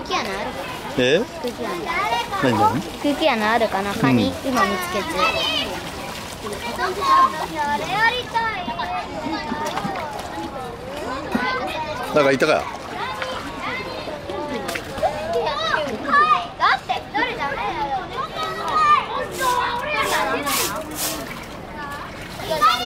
空気穴ある？かなえ？空気穴。何？何空気穴あるかな？カニ、うん。今見つけて。なんかいたか？